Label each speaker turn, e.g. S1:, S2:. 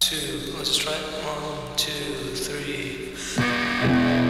S1: two. Let's try it. One, two, three.